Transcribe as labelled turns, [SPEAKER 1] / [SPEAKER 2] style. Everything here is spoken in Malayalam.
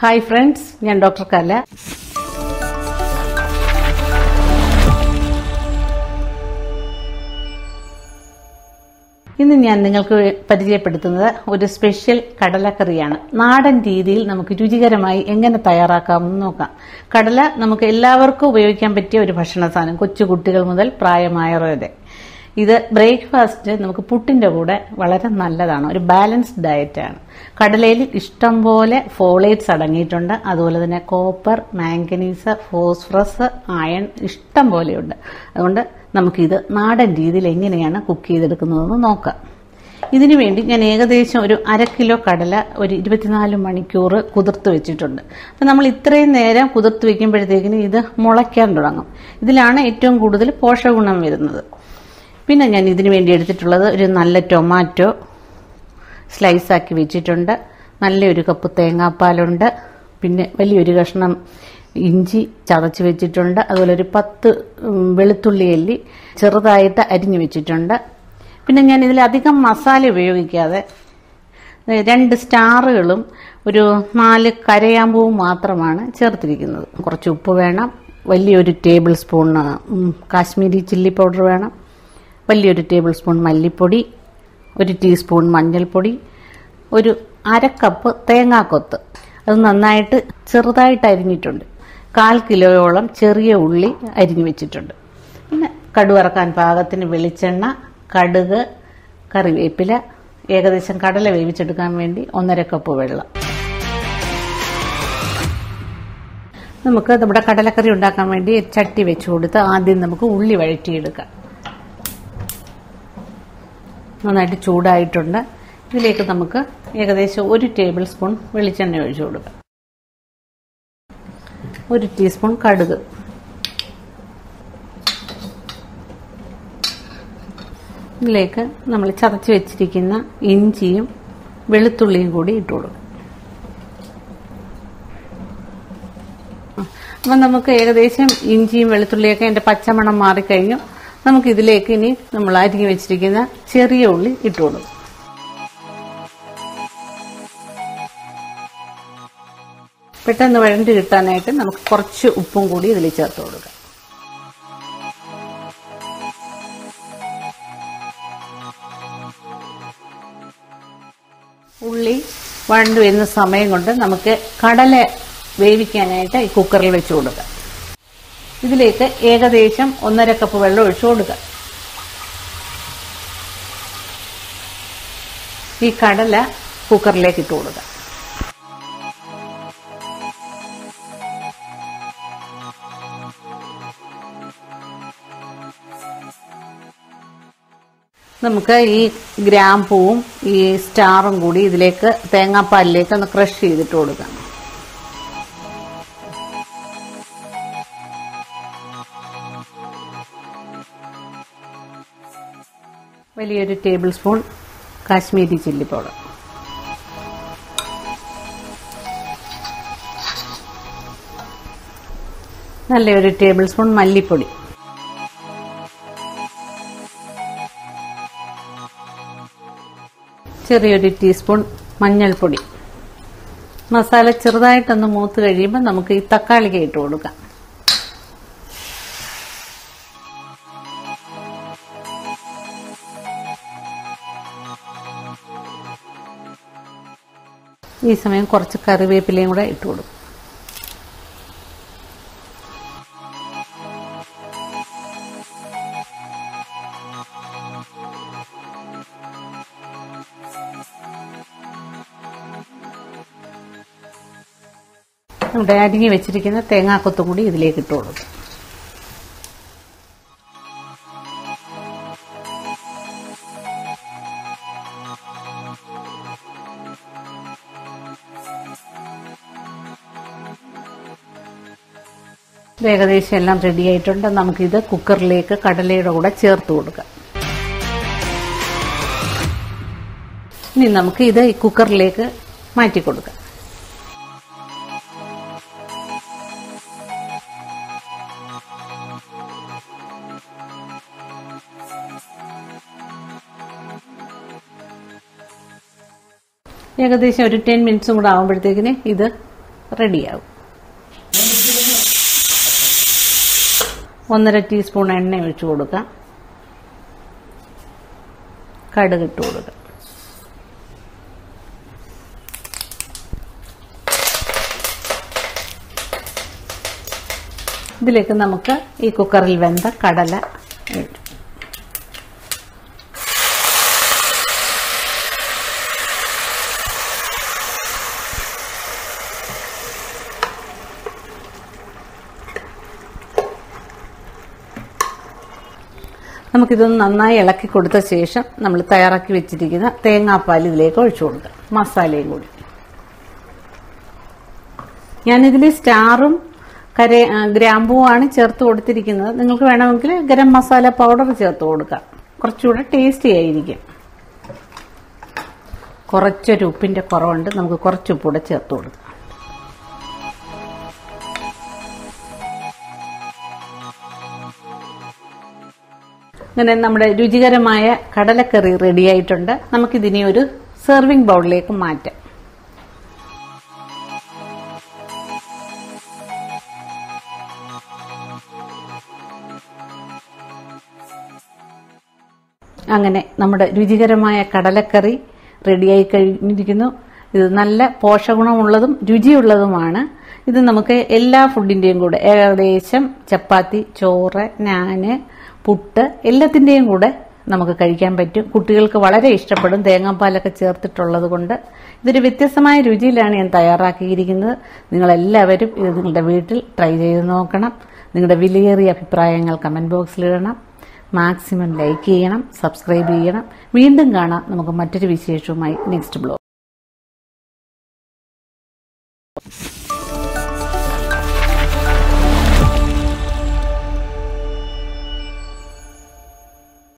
[SPEAKER 1] ഹായ് ഫ്രണ്ട്സ് ഞാൻ ഡോക്ടർ കല. ഇന്ന് ഞാൻ നിങ്ങൾക്ക് പരിചയപ്പെടുത്തുന്നത് ഒരു സ്പെഷ്യൽ കടലക്കറിയാണ്. നാടൻ രീതിയിൽ നമുക്ക് രുചികരമായി എങ്ങനെ തയ്യാറാക്കാമെന്ന് നോക്കാം. കടല നമുക്ക് എല്ലാവർക്കും ഉപയോഗിക്കാൻ പറ്റിയ ഒരു ഭക്ഷണ സാധനം കൊച്ചു കുട്ടികൾ മുതൽ പ്രായമായവരെ വരെ. ഇത് ബ്രേക്ക്ഫാസ്റ്റ് നമുക്ക് പുട്ടിന്റെ കൂടെ വളരെ നല്ലതാണ്. ഒരു ബാലൻസ്ഡ് ഡയറ്റാണ് കടലയിൽ ഇഷ്ടം പോലെ ഫോളേറ്റ്സ് അടങ്ങിയിട്ടുണ്ട്. അതുപോലെ തന്നെ കോപ്പർ മാംഗനീസ് ഫോസ്ഫറസ് അയൺ ഇഷ്ടം പോലെയുണ്ട്. അതുകൊണ്ട് നമുക്കിത് നാടൻ രീതിയിൽ എങ്ങനെയാണ് കുക്ക് ചെയ്തെടുക്കുന്നതെന്ന് നോക്കാം. ഇതിനു വേണ്ടി ഞാൻ ഏകദേശം ഒരു അര കിലോ കടല ഒരു ഇരുപത്തിനാല് മണിക്കൂർ കുതിർത്ത് വെച്ചിട്ടുണ്ട്. അപ്പം നമ്മൾ ഇത്രയും നേരം കുതിർത്ത് വെക്കുമ്പോഴത്തേക്കിന് ഇത് മുളയ്ക്കാൻ തുടങ്ങും. ഇതിലാണ് ഏറ്റവും കൂടുതൽ പോഷകഗുണം വരുന്നത്. പിന്നെ ഞാൻ ഇതിനു വേണ്ടി എടുത്തിട്ടുള്ളത് ഒരു നല്ല ടൊമാറ്റോ സ്ലൈസാക്കി വെച്ചിട്ടുണ്ട്. നല്ലൊരു കപ്പ് തേങ്ങാപ്പാലുണ്ട്. പിന്നെ വലിയൊരു കഷ്ണം ഇഞ്ചി ചതച്ച് വെച്ചിട്ടുണ്ട്. അതുപോലെ ഒരു പത്ത് വെളുത്തുള്ളി അല്ലി ചെറുതായിട്ട് അരിഞ്ഞു വെച്ചിട്ടുണ്ട്. പിന്നെ ഞാൻ ഇതിലധികം മസാല ഉപയോഗിക്കാതെ രണ്ട് സ്റ്റാറുകളും ഒരു നാല് കരയാമ്പൂവും മാത്രമാണ് ചേർത്തിരിക്കുന്നത്. കുറച്ച് ഉപ്പ് വേണം. വലിയൊരു tablespoon Kashmiri chilli powder വേണം. വലിയൊരു ടേബിൾ സ്പൂൺ മല്ലിപ്പൊടി ഒരു ടീസ്പൂൺ മഞ്ഞൾപ്പൊടി ഒരു അര കപ്പ് തേങ്ങാക്കൊത്ത്. അത് നന്നായിട്ട് ചെറുതായിട്ട് അരിഞ്ഞിട്ടുണ്ട്. കാൽ കിലോയോളം ചെറിയ ഉള്ളി അരിഞ്ഞു വെച്ചിട്ടുണ്ട്. പിന്നെ കടുവറക്കാൻ പാകത്തിന് വെളിച്ചെണ്ണ കടുക് കറിവേപ്പില ഏകദേശം കടല വേവിച്ചെടുക്കാൻ വേണ്ടി ഒന്നര കപ്പ് വെള്ളം. നമുക്ക് നമ്മുടെ കടലക്കറി ഉണ്ടാക്കാൻ വേണ്ടി ചട്ടി വെച്ച് കൊടുത്ത് ആദ്യം നമുക്ക് ഉള്ളി വഴറ്റിയെടുക്കാം. നന്നായിട്ട് ചൂടായിട്ടുണ്ട്. ഇതിലേക്ക് നമുക്ക് ഏകദേശം ഒരു ടേബിൾ സ്പൂൺ വെളിച്ചെണ്ണ ഒഴിച്ചു കൊടുക്കാം. ഒരു ടീസ്പൂൺ കടുക്. ഇതിലേക്ക് നമ്മൾ ചതച്ച് വെച്ചിരിക്കുന്ന ഇഞ്ചിയും വെളുത്തുള്ളിയും കൂടി ഇട്ട് കൊടുക്കും. അപ്പം നമുക്ക് ഏകദേശം ഇഞ്ചിയും വെളുത്തുള്ളിയൊക്കെ അതിന്റെ പച്ചമണം മാറിക്കഴിഞ്ഞു. നമുക്ക് ഇതിലേക്ക് ഇനി നമ്മൾ അരിഞ്ഞു വെച്ചിരിക്കുന്ന ചെറിയ ഉള്ളി ഇട്ടുകൊടുക്കും പെട്ടെന്ന് വഴണ്ട് കിട്ടാനായിട്ട് നമുക്ക് കുറച്ച് ഉപ്പും കൂടി ഇതിൽ ചേർത്ത് കൊടുക്കാം. ഉള്ളി വഴണ്ട് വരുന്ന സമയം കൊണ്ട് നമുക്ക് കടല വേവിക്കാനായിട്ട് ഈ കുക്കറിൽ വെച്ച് കൊടുക്കാം. ഇതിലേക്ക് ഏകദേശം ഒന്നര കപ്പ് വെള്ളം ഒഴിച്ചു കൊടുക്കുക. ഈ കടല കുക്കറിലേക്ക് ഇട്ട് കൊടുക്കുക. നമുക്ക് ഈ ഗ്രാമ്പൂവും ഈ സ്റ്റാറും കൂടി ഇതിലേക്ക് തേങ്ങാപ്പാലിലേക്ക് ഒന്ന് ക്രഷ് ചെയ്തിട്ട് കൊടുക്കാം. വലിയൊരു tablespoon Kashmiri chilli powder. നല്ലൊരു ടേബിൾ സ്പൂൺ മല്ലിപ്പൊടി. ചെറിയൊരു ടീസ്പൂൺ മഞ്ഞൾപ്പൊടി. മസാല ചെറുതായിട്ടൊന്ന് മൂത്ത് കഴിയുമ്പോൾ നമുക്ക് ഈ തക്കാളിക്ക് ഇട്ട് കൊടുക്കാം. ഈ സമയം കുറച്ച് കറിവേപ്പിലയും കൂടെ ഇട്ട് കൊടുക്കും. നമ്മുടെ അരിഞ്ഞ് വെച്ചിരിക്കുന്ന തേങ്ങാക്കൊത്തും കൂടി ഇതിലേക്ക് ഇട്ട് ഏകദേശം എല്ലാം റെഡി ആയിട്ടുണ്ട്. നമുക്കിത് കുക്കറിലേക്ക് കടലയുടെ കൂടെ ചേർത്ത് കൊടുക്കാം. ഇനി നമുക്ക് ഇത് ഈ കുക്കറിലേക്ക് മാറ്റി കൊടുക്കാം. ഏകദേശം ഒരു ടെൻ മിനിറ്റ്സും കൂടെ ആകുമ്പോഴത്തേക്കിന് ഇത് റെഡിയാവും ഒന്നര ടീസ്പൂൺ എണ്ണ ഒഴിച്ചു കൊടുക്കുക. കടുക് ഇട്ട് കൊടുക്കാം ഇതിലേക്ക് നമുക്ക് ഈ കുക്കറിൽ വെന്ത കടല ഇട്ടു നമുക്കിതൊന്ന് നന്നായി ഇളക്കി കൊടുത്ത ശേഷം നമ്മൾ തയ്യാറാക്കി വെച്ചിരിക്കുന്ന തേങ്ങാപ്പാൽ ഇതിലേക്ക് ഒഴിച്ചു കൊടുക്കാം മസാലയും കൂടി. ഞാനിതിൽ സ്റ്റാറും കര ഗ്രാമ്പുവാണ് ചേർത്ത് കൊടുത്തിരിക്കുന്നത്. നിങ്ങൾക്ക് വേണമെങ്കിൽ ഗരം മസാല പൗഡർ ചേർത്ത് കൊടുക്കാം. കുറച്ചുകൂടെ ടേസ്റ്റി ആയിരിക്കും. കുറച്ചൊരു ഉപ്പിന്റെ കുറവുണ്ട്. നമുക്ക് കുറച്ച് ഉപ്പൂടെ ചേർത്ത് കൊടുക്കാം. അങ്ങനെ നമ്മുടെ രുചികരമായ കടലക്കറി റെഡിയായിട്ടുണ്ട്. നമുക്കിതിനെ ഒരു സെർവിംഗ് ബൗളിലേക്ക് മാറ്റാം. അങ്ങനെ നമ്മുടെ രുചികരമായ കടലക്കറി റെഡിയായി കഴിഞ്ഞിരിക്കുന്നു. ഇത് നല്ല പോഷകഗുണമുള്ളതും രുചിയുള്ളതുമാണ്. ഇത് നമുക്ക് എല്ലാ ഫുഡിന്റെയും കൂടെ ഏകദേശം ചപ്പാത്തി ചോറ് നാന് പുട്ട് എല്ലാത്തിന്റെയും കൂടെ നമുക്ക് കഴിക്കാൻ പറ്റും. കുട്ടികൾക്ക് വളരെ ഇഷ്ടപ്പെടും. തേങ്ങാപ്പാലൊക്കെ ചേർത്തിട്ടുള്ളത് കൊണ്ട് ഇതൊരു വ്യത്യസ്തമായ രുചിയിലാണ് ഞാൻ തയ്യാറാക്കിയിരിക്കുന്നത്. നിങ്ങളെല്ലാവരും ഇത് നിങ്ങളുടെ വീട്ടിൽ ട്രൈ ചെയ്ത് നോക്കണം. നിങ്ങളുടെ വിലയേറിയ അഭിപ്രായങ്ങൾ കമന്റ് ബോക്സിൽ ഇടണം. മാക്സിമം ലൈക്ക് ചെയ്യണം സബ്സ്ക്രൈബ് ചെയ്യണം. വീണ്ടും കാണാം നമുക്ക് മറ്റൊരു വിശേഷവുമായി നെക്സ്റ്റ് ബ്ലോഗ്